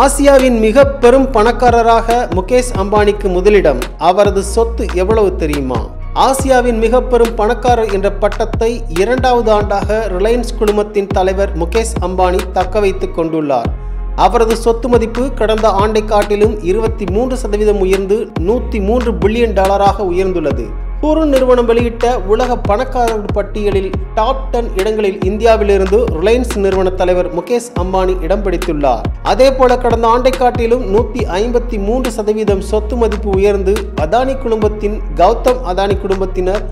ஆசியாவின் மிக பெரும் பணக்காரராக முகேஷ் அம்பானிக்கு முதலிடம் அவரது சொத்து எவ்வளவு தெரியுமா? ஆசியாவின் மிக பெரும் பணக்காரர் என்ற பட்டத்தை இரண்டாவது ஆண்டாக ரிலையன்ஸ் குழுமத்தின் தலைவர் முகேஷ் அம்பானி தக்க வைத்துக் கொண்டுள்ளார். அவரது சொத்து மதிப்பு கடந்த ஆண்டை காட்டிலும் இருபத்தி மூன்று சதவீதம் உயர்ந்து நூற்றி மூன்று பில்லியன் டாலராக உயர்ந்துள்ளது. டூரு நிறுவனம் வெளியிட்ட உலக பணக்காரர்கள் பட்டியலில் டாப் டென் இடங்களில் இந்தியாவிலிருந்து ரிலையன்ஸ் நிறுவன தலைவர் முகேஷ் அம்பானி இடம் பிடித்துள்ளார். அதே போல கடந்த ஆண்டை காட்டிலும் நூத்தி ஐம்பத்தி மூன்று சதவீதம் சொத்து மதிப்பு உயர்ந்து அதானி குடும்பத்தின் கௌதம் அதானி குடும்பத்தினர்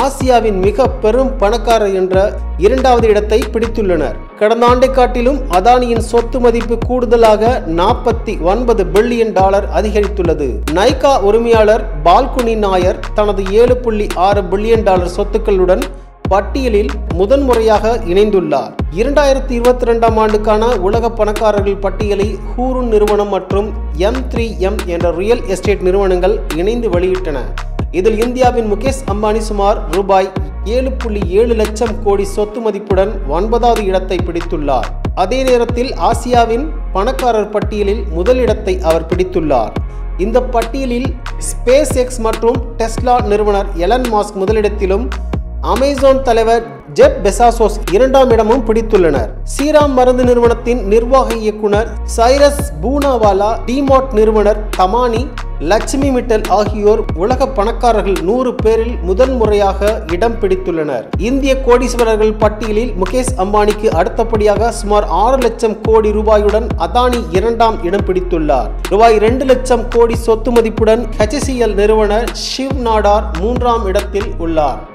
ஆசியாவின் மிக பெரும் பணக்காரர் என்ற இரண்டாவது இடத்தை பிடித்துள்ளனர். கடந்த ஆண்டை காட்டிலும் அதானியின் சொத்து மதிப்பு கூடுதலாக நாற்பத்தி ஒன்பது பில்லியன் டாலர் அதிகரித்துள்ளது. நைகா உரிமையாளர் பால்குனி நாயர் தனது ஏழு புள்ளி ஆறு பில்லியன் டாலர் சொத்துக்களுடன் பட்டியலில் முதன்முறையாக இணைந்துள்ளார். இரண்டாயிரத்தி இருபத்தி ரெண்டாம் ஆண்டுக்கான உலக பணக்காரர்கள் பட்டியலை ஹூருன் நிறுவனம் மற்றும் எம் த்ரீ எம் என்ற ரியல் எஸ்டேட் நிறுவனங்கள் இணைந்து வெளியிட்டன. இதில் இந்தியாவின் முகேஷ் அம்பானி சுமார் ரூபாய் ஏழு புள்ளி ஏழு லட்சம் கோடி சொத்து மதிப்புடன் ஒன்பதாவது இடத்தை பிடித்துள்ளார். அதே நேரத்தில் ஆசியாவின் பணக்காரர் பட்டியலில் முதலிடத்தை அவர் பிடித்துள்ளார். இந்த பட்டியலில் ஸ்பேஸ் எக்ஸ் மற்றும் டெஸ்லா நிறுவனர் எலன் மாஸ்க் முதலிடத்திலும் அமேசான் தலைவர் ஜெப் பெசாசோஸ் இரண்டாம் இடமும் பிடித்துள்ளனர். சீராம் மருந்து நிறுவனத்தின் நிர்வாக இயக்குனர் சைரஸ் பூனாவாலா டிமார்ட் நிறுவனர் தமானி லட்சுமி மிட்டல் ஆகியோர் உலக பணக்காரர்கள் நூறு பேரில் முதன் முறையாக இடம் பிடித்துள்ளனர். இந்திய கோடீஸ்வரர்கள் பட்டியலில் முகேஷ் அம்பானிக்கு அடுத்தபடியாக சுமார் ஆறு லட்சம் கோடி ரூபாயுடன் அதானி இரண்டாம் இடம் பிடித்துள்ளார். ரூபாய் இரண்டு லட்சம் கோடி சொத்து மதிப்புடன் ஹெச்சிஎல் நிறுவனர் ஷிவ் நாடார் மூன்றாம் இடத்தில் உள்ளார்.